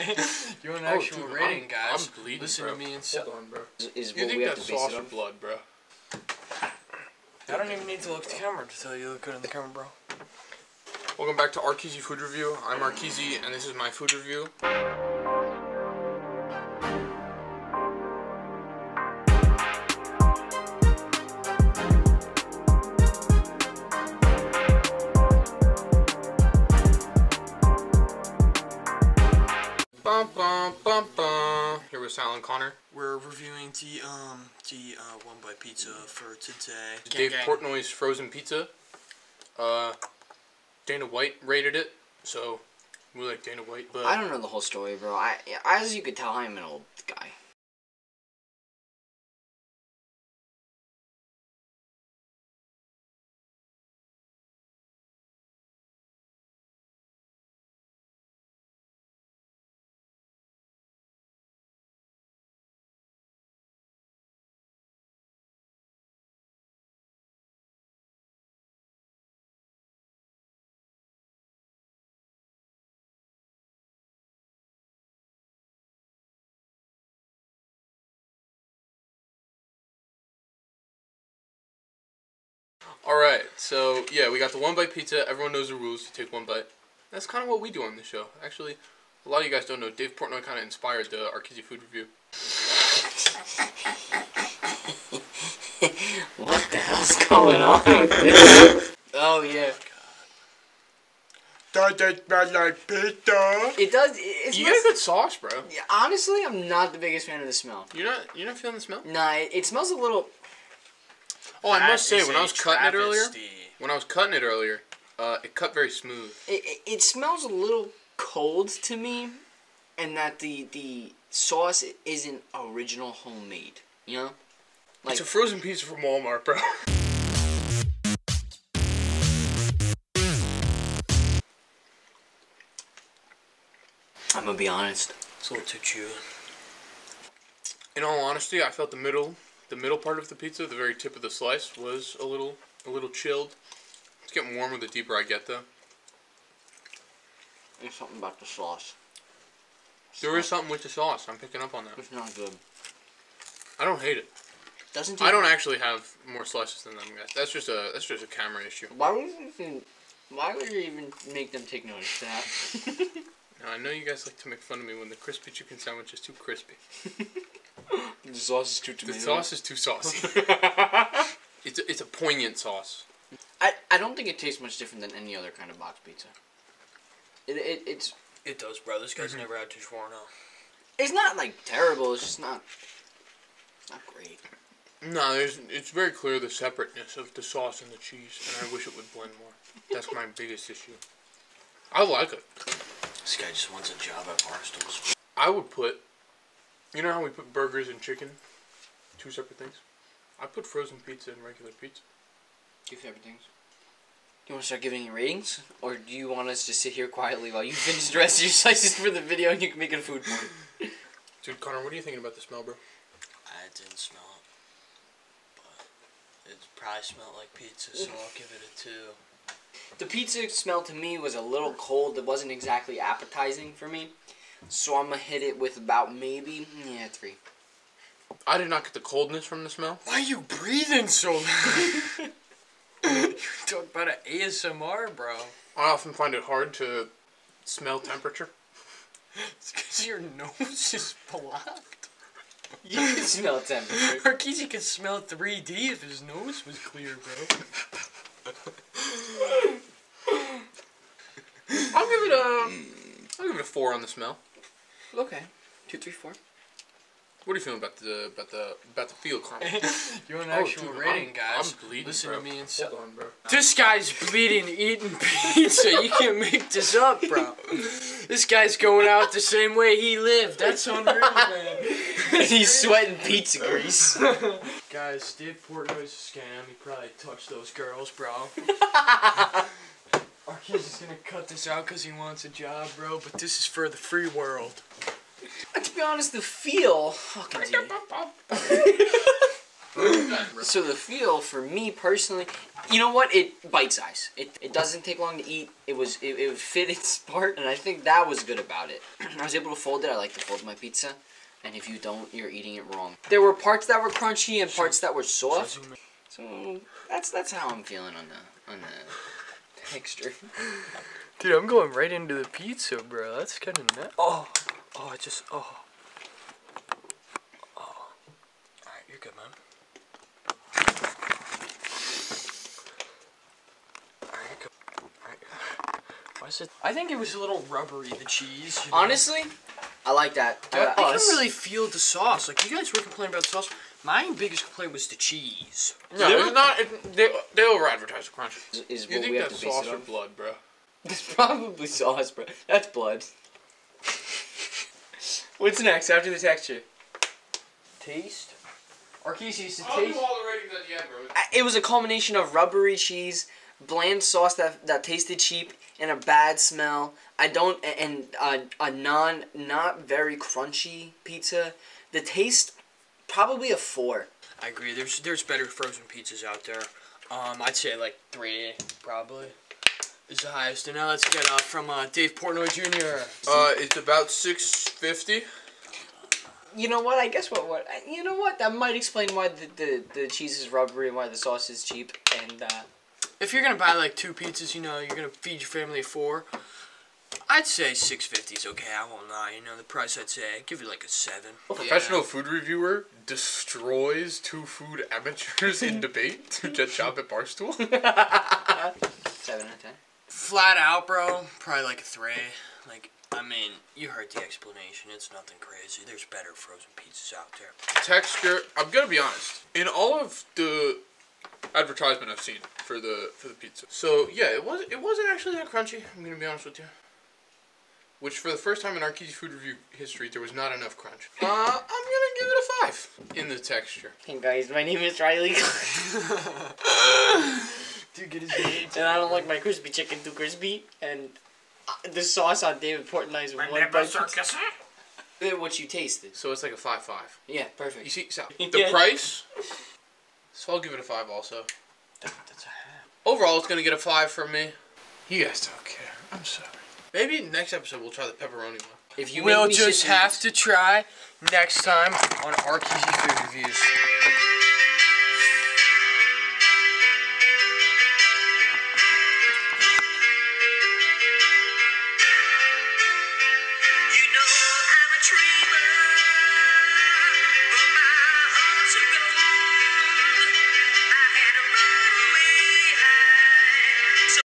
you want an Oh, actual dude, rating, I'm- guys? I'm bleeding, Listen bro. to me and so. Hold on, bro. Is, is You what think we have that's to base sauce or on. blood, bro? I don't even need to look at the camera to tell you you look good in the camera, bro. Welcome back to R Keezie Food Review. I'm R Keezie, and this is my food review. Bum, bum, bum, bum. Here with Sal and Connor. We're reviewing the um the uh, one bite pizza for today. Dave Portnoy's frozen pizza. Uh, Dana White rated it, so we like Dana White. But I don't know the whole story, bro. I, as you could tell, I'm an old guy. All right, so yeah, we got the one bite pizza. Everyone knows the rules. You take one bite. That's kind of what we do on the show. Actually, a lot of you guys don't know. Dave Portnoy kind of inspired the R Keezie Food Review. What the hell's going on with this? Oh yeah. Does it smell like pizza? It does. It, it's You got a good sauce, bro. Yeah, honestly, I'm not the biggest fan of the smell. You're not. You're not feeling the smell. Nah, it, it smells a little. Oh, I must say, when I was cutting it earlier, when I was cutting it earlier, uh, it cut very smooth. It, it, it smells a little cold to me, and that the the sauce isn't original homemade. You know, like it's a frozen pizza from Walmart, bro. I'm gonna be honest. It's a little too chewy. In all honesty, I felt the middle, the middle part of the pizza, the very tip of the slice, was a little, a little chilled. It's getting warmer the deeper I get, though. There's something about the sauce. There is something with the sauce. I'm picking up on that. It's not good. I don't hate it. Doesn't. I don't actually have more slices than them guys. That's just a that's just a camera issue. Why would you even? Why would you even make them take notice of that? Now I know you guys like to make fun of me when the crispy chicken sandwich is too crispy. the sauce is too The sauce is too saucy. it's a, it's a poignant sauce. I, I don't think it tastes much different than any other kind of box pizza. It, it it's It does, bro. This guy's Mm-hmm. never had Tijuana. it's not like terrible. It's just not not great. No, there's it's very clear the separateness of the sauce and the cheese, and I wish it would blend more. That's my biggest issue. I like it. This guy just wants a job at Barstool's. I would put, you know how we put burgers and chicken, two separate things. I put frozen pizza and regular pizza. Two favorite things. Do you want to start giving it ratings, or do you want us to sit here quietly while you finish the rest of your slices for the video and you can make it a food porn? Dude, Connor, what are you thinking about the smell, bro? I didn't smell it, but it probably smelled like pizza, so I'll give it a two. The pizza smell to me was a little cold. It wasn't exactly appetizing for me, so I'm gonna hit it with about maybe yeah three. I did not get the coldness from the smell. Why are you breathing so loud? you talk about an ASMR, bro. I often find it hard to smell temperature. It's because your nose is blocked. You can smell temperature. Marquise could smell 3D if his nose was clear, bro. I'll give it a, I'll give it a four on the smell. Okay, two, three, four. What are you feeling about the about the about the field Connor? You want an Oh, actual dude, rating, I'm- guys? I'm bleeding, Listen bro. to me and so. Hold on, bro. This guy's bleeding eating pizza. You can't make this up, bro. This guy's going out the same way he lived. That's unreal, man. He's sweating pizza grease. Guys, Dave Portnoy's a scam. He probably touched those girls, bro. Our kid's just gonna cut this out because he wants a job, bro. But this is for the free world. to be honest, the feel. Fucking. So the feel for me personally, You know what? It bite size. It, it doesn't take long to eat. It was it, it fit its part, and I think that was good about it. I was able to fold it. I like to fold my pizza, and if you don't, you're eating it wrong. There were parts that were crunchy and parts that were soft. So that's that's how I'm feeling on the on the texture. Dude, I'm going right into the pizza, bro. That's kind of nuts. Oh, oh, it just, oh. Oh. Alright, you're good, man. Alright, you're good. Alright. Why is it? I think it was a little rubbery, the cheese. you know? Honestly, I like that. I, Uh, I can really feel the sauce. Like, you guys were complaining about the sauce. My biggest complaint was the cheese. No, it's not. It, they they over advertise the crunch. is, is You what think we that's sauce or blood, bro? It's probably sauce, bro. That's blood. What's next after the texture? Taste? Arkesis, the I'll do taste. all the ratings at the end, bro. It was a combination of rubbery cheese, bland sauce that that tasted cheap, and a bad smell. I don't and uh, a non not very crunchy pizza. The taste probably a four. I agree. There's there's better frozen pizzas out there. Um, I'd say like three probably is the highest. And now let's get uh, from uh, Dave Portnoy Jr. Uh, it's about six fifty. You know what? I guess what what you know what that might explain why the, the, the cheese is rubbery and why the sauce is cheap and uh, If you're gonna buy like two pizzas, you know you're gonna feed your family four. I'd say six fifty is okay. I won't lie. You know the price. I'd say I'd give it like a seven. A Professional food reviewer destroys two food amateurs in debate to get job at Barstool. seven out of ten. Flat out, bro. Probably like a three. Like I mean, you heard the explanation. It's nothing crazy. There's better frozen pizzas out there. Texture. I'm gonna be honest. In all of the advertisement I've seen for the for the pizza, so yeah, it was it wasn't actually that crunchy. I'm gonna be honest with you. Which for the first time in R Keezie food review history, there was not enough crunch. Uh, I'm gonna give it a five in the texture. Hey guys, my name is Riley, Dude, get his name. and I don't like my crispy chicken too crispy. And uh, the sauce on David Portnoy's one bite. Look at what you tasted. So it's like a five five. Yeah, perfect. You see, so the Yeah. price. So I'll give it a five also. That's a half. Overall, it's gonna get a five from me. You guys don't care. I'm sorry. Maybe next episode we'll try the pepperoni one. If you we'll just have eat- to try next time on R Keezie Food Reviews.